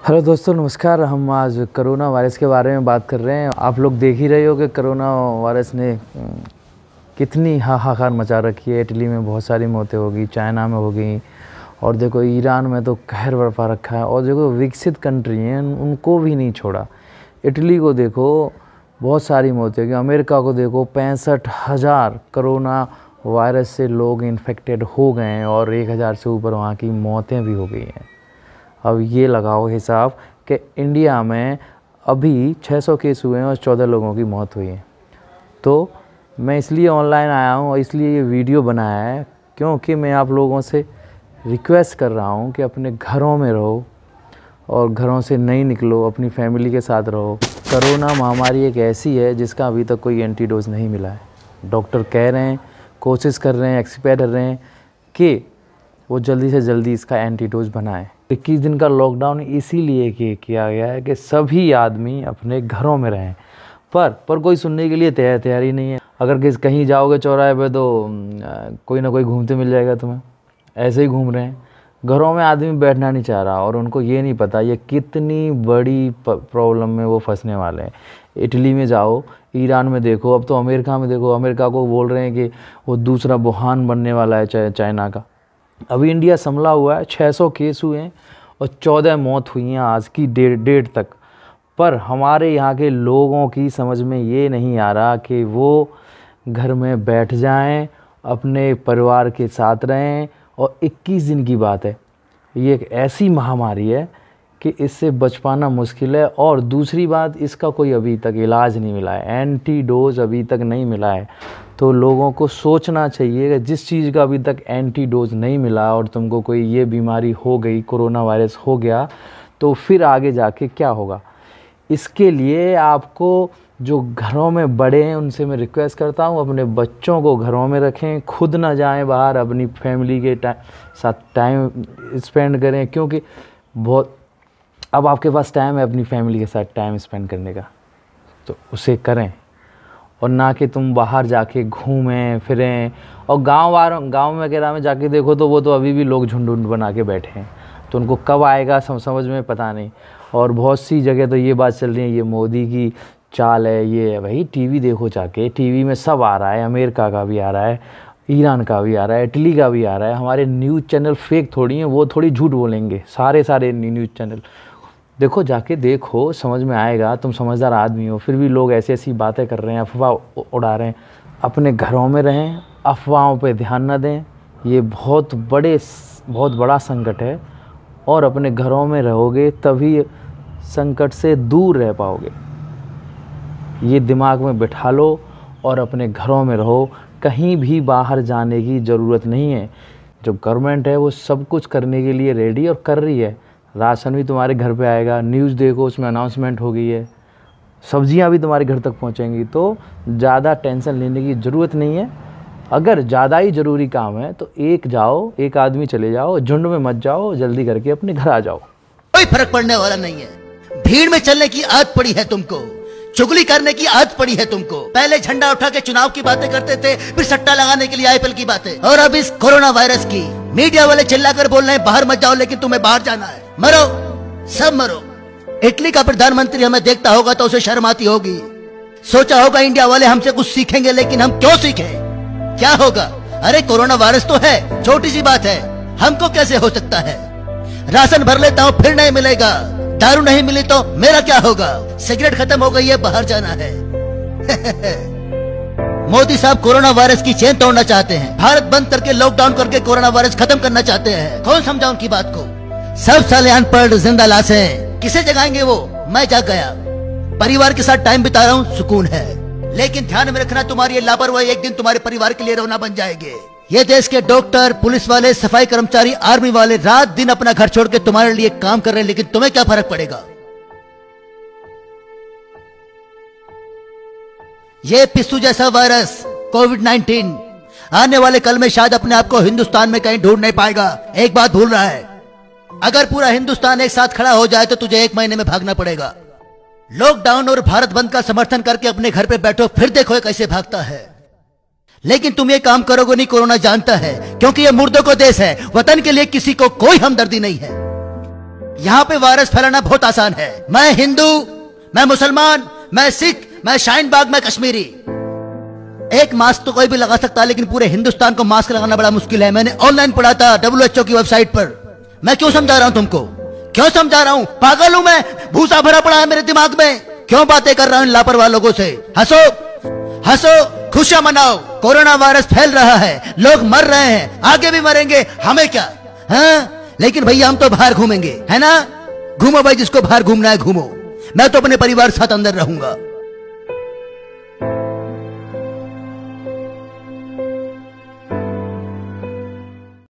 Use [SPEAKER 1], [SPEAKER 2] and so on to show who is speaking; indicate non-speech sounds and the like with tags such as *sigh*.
[SPEAKER 1] Hello दोस्तों, नमस्कार। हम आज करोना वायरस के बारे में बात कर रहे हैं। आप लोग देख ही रहे हो कि करोना वायरस ने कितनी हाहाकार मचा रखी है। इटली में बहुत सारी मौतें होगी, चाइना में हो गई और देखो ईरान में तो कहर बरपा रखा है। और देखो विकसित कंट्री हैं उनको भी नहीं छोड़ा। इटली को देखो, बहुत सारी मौतें हो गई अमेरिका को देखो, पैंसठ हज़ार कोरोना वायरस से लोग इन्फेक्टेड हो गए हैं, और एक हज़ार से ऊपर वहाँ की मौतें भी हो गई हैं। अब ये लगाओ हिसाब कि इंडिया में अभी 600 केस हुए हैं और 14 लोगों की मौत हुई है। तो मैं इसलिए ऑनलाइन आया हूँ और इसलिए ये वीडियो बनाया है क्योंकि मैं आप लोगों से रिक्वेस्ट कर रहा हूँ कि अपने घरों में रहो और घरों से नहीं निकलो, अपनी फैमिली के साथ रहो। करोना महामारी एक ऐसी है जिसका अभी तक कोई एंटीडोज नहीं मिला है। डॉक्टर कह रहे हैं, कोशिश कर रहे हैं एक्सपेक्ट कर रहे हैं कि वो जल्दी से जल्दी इसका एंटीडोज बनाए। 21 दिन का लॉकडाउन इसीलिए किया गया है कि सभी आदमी अपने घरों में रहें। पर पर कोई सुनने के लिए तैयार, तैयारी नहीं है। अगर किस, कहीं जाओगे चौराहे पे तो कोई ना कोई घूमते मिल जाएगा तुम्हें। ऐसे ही घूम रहे हैं। घरों में आदमी बैठना नहीं चाह रहा और उनको ये नहीं पता ये कितनी बड़ी प्रॉब्लम में वो फंसने वाले हैं। इटली में जाओ, ईरान में देखो, अब तो अमेरिका में देखो, अमेरिका को बोल रहे हैं कि वो दूसरा बुहान बनने वाला है चाइना का। अभी इंडिया संभला हुआ है 600 केस हुए हैं और 14 मौत हुई हैं आज की डेट डेट तक। पर हमारे यहाँ के लोगों की समझ में ये नहीं आ रहा कि वो घर में बैठ जाएँ, अपने परिवार के साथ रहें और 21 दिन की बात है। ये एक ऐसी महामारी है कि इससे बच पाना मुश्किल है और दूसरी बात, इसका कोई अभी तक इलाज नहीं मिला है। एंटीडोज अभी तक नहीं मिला है। तो लोगों को सोचना चाहिए कि जिस चीज़ का अभी तक एंटीडोज नहीं मिला और तुमको कोई ये बीमारी हो गई कोरोना वायरस हो गया तो फिर आगे जाके क्या होगा? इसके लिए आपको जो घरों में बड़े हैं उनसे मैं रिक्वेस्ट करता हूँ अपने बच्चों को घरों में रखें खुद ना जाएँ बाहर अपनी फैमिली के टा, साथ टाइम स्पेंड करें क्योंकि बहुत अब आपके पास टाइम है अपनी फैमिली के साथ टाइम स्पेंड करने का। तो उसे करें। और ना कि तुम बाहर जाके घूमें फिरें। और गाँव वालों गाँव वगैरह में जाके देखो तो वो तो अभी भी लोग झुंड झुंड बना के बैठे हैं। तो उनको कब आएगा सम, समझ में पता नहीं। और बहुत सी जगह तो ये बात चल रही है ये मोदी की चाल है ये है। भाई टीवी देखो जाके टीवी में सब आ रहा है अमेरिका का भी आ रहा है ईरान का भी आ रहा है इटली का भी आ रहा है। हमारे न्यूज़ चैनल फेक थोड़ी हैं वो थोड़ी झूठ बोलेंगे सारे सारे न्यूज़ चैनल। देखो, जाके देखो, समझ में आएगा, तुम समझदार आदमी हो, फिर भी लोग ऐसी ऐसी बातें कर रहे हैं, अफवाह उड़ा रहे हैं। अपने घरों में रहें, अफवाहों पे ध्यान न दें, ये बहुत बड़े बहुत बड़ा संकट है। और अपने घरों में रहोगे, तभी संकट से दूर रह पाओगे। ये दिमाग में बिठा लो और अपने घरों में रहो। कहीं भी बाहर जाने की ज़रूरत नहीं है। जो गवर्नमेंट है, वो सब कुछ करने के लिए रेडी और कर रही है। राशन भी तुम्हारे घर पे आएगा न्यूज़ देखो, उसमें अनाउंसमेंट हो गई है, सब्ज़ियाँ भी तुम्हारे घर तक पहुंचेंगी तो ज़्यादा टेंशन लेने की ज़रूरत नहीं है। अगर ज़्यादा ही ज़रूरी काम है तो एक जाओ, एक आदमी चले जाओ, झुंड में मत जाओ, जल्दी करके अपने घर आ जाओ।
[SPEAKER 2] कोई फ़र्क पड़ने वाला नहीं है। भीड़ में चलने की आदत पड़ी है तुमको, चुगली करने की आदत पड़ी है तुमको। पहले झंडा उठा के चुनाव की बातें करते थे, फिर सट्टा लगाने के लिए आईपीएल की बातें। और अब इस कोरोना वायरस की मीडिया वाले चिल्लाकर बोल रहे हैं, बाहर मत जाओ, लेकिन तुम्हें बाहर जाना है। मरो, सब मरो। इटली का प्रधानमंत्री हमें देखता होगा तो उसे शर्म आती होगी। सोचा होगा इंडिया वाले हमसे कुछ सीखेंगे, लेकिन हम क्यों सीखें? क्या होगा? अरे, कोरोना वायरस तो है, छोटी सी बात है। हमको कैसे हो सकता है? राशन भर लेता हूँ, फिर नहीं मिलेगा। दारू नहीं मिली तो मेरा क्या होगा? सिगरेट खत्म हो गई है, बाहर जाना है। *laughs* मोदी साहब कोरोना वायरस की चेन तोड़ना चाहते हैं। भारत बंद करके लॉकडाउन करके कोरोना वायरस खत्म करना चाहते हैं। कौन समझा उनकी बात को? सब साले अनपढ़ ज़िंदा लाश है। किसे जगाएँगे वो? मैं जाग गया। परिवार के साथ टाइम बिता रहा हूँ, सुकून है। लेकिन ध्यान में रखना, तुम्हारी ये लापरवाही एक दिन तुम्हारे परिवार के लिए रोना बन जाएँगे। ये देश के डॉक्टर पुलिस वाले, सफ़ाई कर्मचारी आर्मी वाले रात दिन अपना घर छोड़ के तुम्हारे लिए काम कर रहे हैं, लेकिन तुम्हें क्या फ़र्क पड़ेगा? ये पिस्सू जैसा वायरस, कोविड 19 आने वाले कल में शायद अपने आप को हिंदुस्तान में कहीं ढूंढ नहीं पाएगा। एक बात भूल रहा है। अगर पूरा हिंदुस्तान एक साथ खड़ा हो जाए तो तुझे एक महीने में भागना पड़ेगा। लॉकडाउन और भारत बंद का समर्थन करके अपने घर पे बैठो, फिर देखो ये कैसे भागता है। लेकिन तुम ये काम करोगे नहीं, कोरोना जानता है। क्योंकि ये मुर्दों को देश है। वतन के लिए किसी को कोई हमदर्दी नहीं है। यहाँ पे वायरस फैलाना बहुत आसान है। मैं हिंदू, मैं मुसलमान, मैं सिख मैं शाइन बाग मैं कश्मीरी। एक मास्क तो कोई भी लगा सकता है लेकिन पूरे हिंदुस्तान को मास्क लगाना बड़ा मुश्किल है। मैंने ऑनलाइन पढ़ा था डब्ल्यू की वेबसाइट पर। मैं क्यों समझा रहा हूँ तुमको? क्यों समझा रहा हूँ? पागल हूँ मैं। भूसा भरा पड़ा है मेरे दिमाग में। क्यों बातें कर रहा हूँ लापरवाह लोगों से? हंसो हंसो, खुशियाँ मनाओ। कोरोना वायरस फैल रहा है। लोग मर रहे हैं। आगे भी मरेंगे। हमें क्या? हाँ? लेकिन भैया, हम तो बाहर घूमेंगे। है ना? घूमो भाई, जिसको बाहर घूमना है घूमो। मैं तो अपने परिवार साथ अंदर रहूँगा।